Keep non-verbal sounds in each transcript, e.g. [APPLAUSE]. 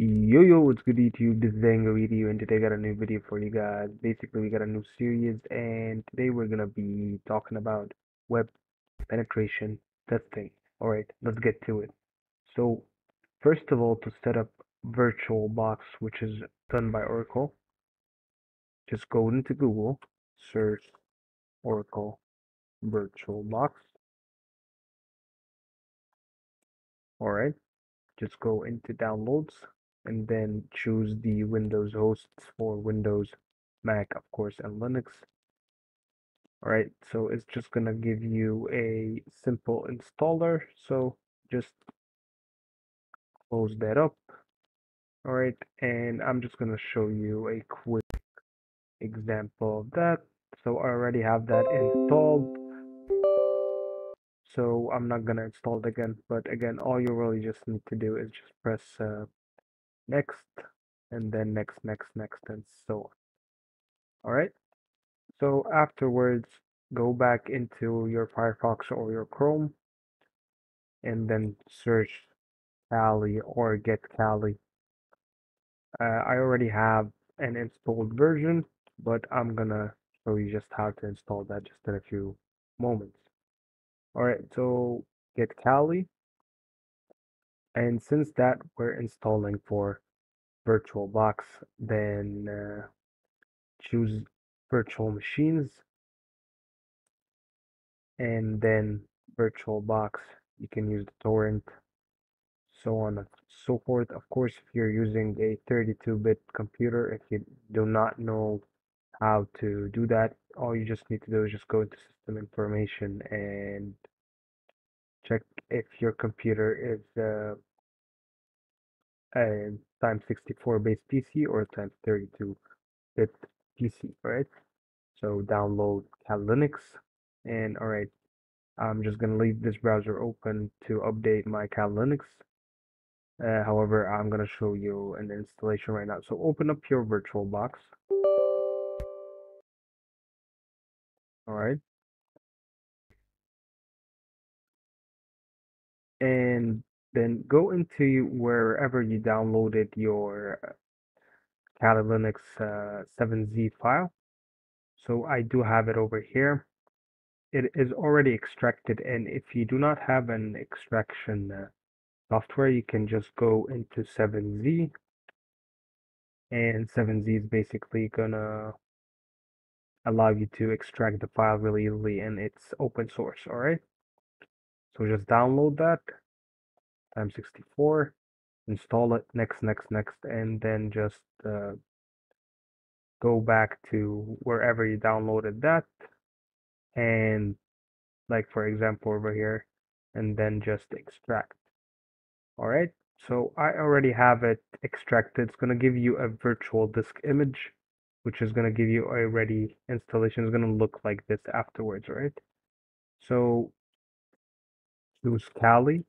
Yo yo, what's good YouTube? This is Ango Video and today I got a new video for you guys. Basically, we got a new series and today we're gonna be talking about web penetration testing. Alright, let's get to it. So, first of all, to set up VirtualBox, which is done by Oracle, just go into Google, search Oracle VirtualBox. Alright, just go into downloads and then choose the Windows hosts for Windows, Mac, of course, and Linux. Alright, so it's just gonna give you a simple installer, so just close that up. Alright, and I'm just gonna show you a quick example of that. So I already have that installed. So I'm not gonna install it again, but again, all you really just need to do is just press uh, next, and then next, next, next, and so on. All right. So afterwards, go back into your Firefox or your Chrome, and then search Kali or get Kali. Uh, I already have an installed version, but I'm gonna show you just how to install that just in a few moments. All right, so get Kali, and since that we're installing for VirtualBox, then uh, choose virtual machines and then VirtualBox. You can use the torrent, so on and so forth. Of course, if you're using a 32-bit computer, if you do not know how to do that, all you just need to do is just go into system information and check if your computer is uh, a times 64 base PC or times 32 bit PC, right? So download Kali Linux and all right, I'm just gonna leave this browser open to update my Kali Linux. Uh, however, I'm gonna show you an installation right now. So open up your VirtualBox. All right. And then go into wherever you downloaded your Kali Linux uh, 7z file. So I do have it over here. It is already extracted and if you do not have an extraction uh, software, you can just go into 7z and 7z is basically gonna allow you to extract the file really easily and it's open source, alright? So just download that times 64 install it next next next and then just uh, go back to wherever you downloaded that. And like for example over here and then just extract. All right so I already have it extracted. It's going to give you a virtual disk image which is going to give you a ready installation. It's going to look like this afterwards right so choose Kali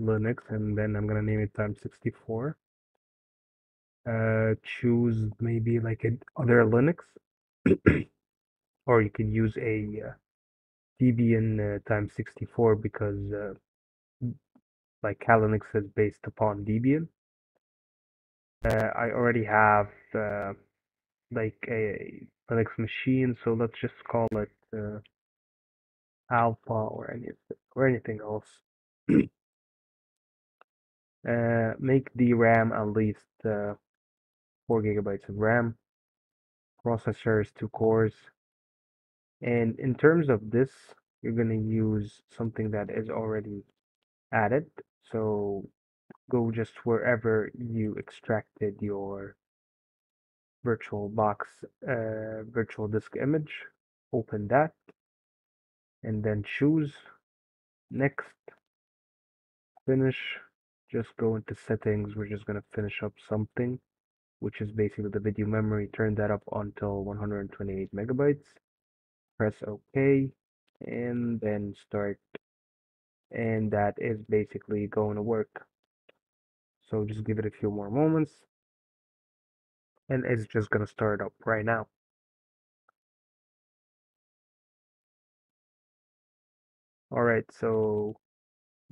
Linux and then I'm gonna name it time 64 uh choose maybe like other Linux. [CLEARS THROAT] Or you could use a uh, Debian uh, times 64 because uh, Kali Linux is based upon Debian. Uh, I already have uh, like a Linux machine so let's just call it uh, alpha or any or anything else [CLEARS THROAT] Uh, make the RAM at least uh, 4 gigabytes of RAM. Processors, two cores. And in terms of this, you're going to use something that is already added. So go just wherever you extracted your virtual box, uh, virtual disk image, open that, and then choose next, finish, just go into settings we're just going to finish up something which is basically the video memory turn that up until 128 megabytes press ok and then start. And that is basically going to work. So just give it a few more moments and it's just going to start up right now. All right so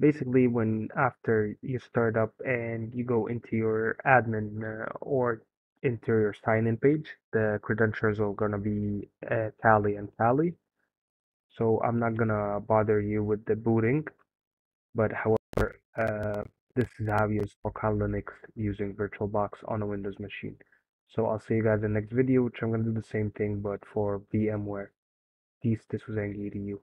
basically when after you start up and you go into your admin uh, or into your sign-in page, the credentials are gonna be uh, Kali and kali. So I'm not gonna bother you with the booting, but however, uh, this is how you Kali Linux using VirtualBox on a Windows machine. So I'll see you guys in the next video, which I'm gonna do the same thing, but for VMware. Peace, this was Angie to you.